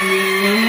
Mm-hmm.